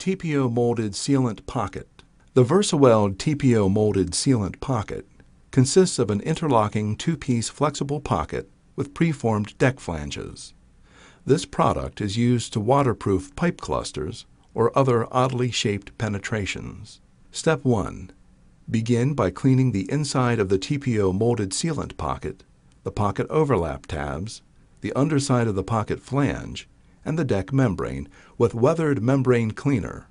TPO Molded Sealant Pocket The VersaWeld TPO Molded Sealant Pocket consists of an interlocking two-piece flexible pocket with preformed deck flanges. This product is used to waterproof pipe clusters or other oddly shaped penetrations. Step 1. Begin by cleaning the inside of the TPO molded sealant pocket, the pocket overlap tabs, the underside of the pocket flange, and the deck membrane with weathered membrane cleaner.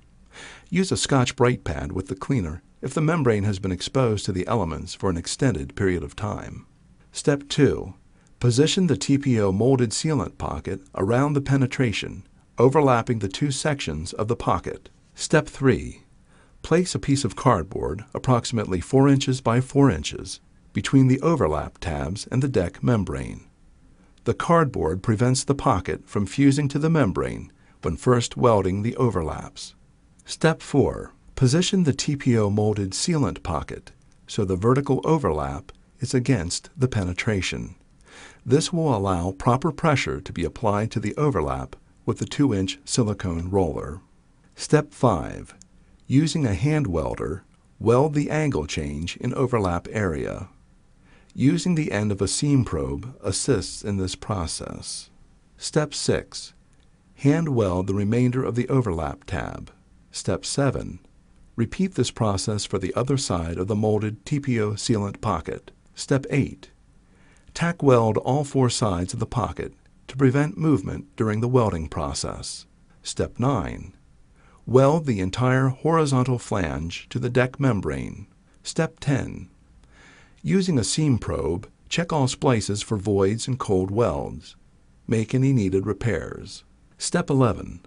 Use a Scotch-Brite pad with the cleaner if the membrane has been exposed to the elements for an extended period of time. Step 2. Position the TPO molded sealant pocket around the penetration, overlapping the two sections of the pocket. Step 3. Place a piece of cardboard, approximately 4 inches by 4 inches, between the overlap tabs and the deck membrane. The cardboard prevents the pocket from fusing to the membrane when first welding the overlaps. Step 4. Position the TPO molded sealant pocket so the vertical overlap is against the penetration. This will allow proper pressure to be applied to the overlap with the 2-inch silicone roller. Step 5. Using a hand welder, weld the angle change in overlap area. Using the end of a seam probe assists in this process. Step 6. Hand weld the remainder of the overlap tab. Step 7. Repeat this process for the other side of the molded TPO sealant pocket. Step 8. Tack weld all four sides of the pocket to prevent movement during the welding process. Step 9. Weld the entire horizontal flange to the deck membrane. Step 10. Using a seam probe, check all splices for voids and cold welds. Make any needed repairs. Step 11.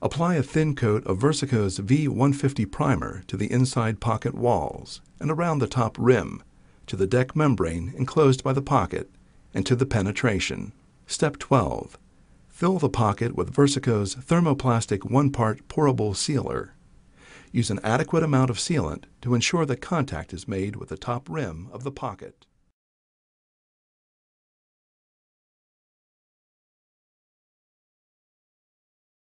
Apply a thin coat of Versico's V150 primer to the inside pocket walls and around the top rim, to the deck membrane enclosed by the pocket, and to the penetration. Step 12. Fill the pocket with Versico's thermoplastic one-part pourable sealer. Use an adequate amount of sealant to ensure that contact is made with the top rim of the pocket.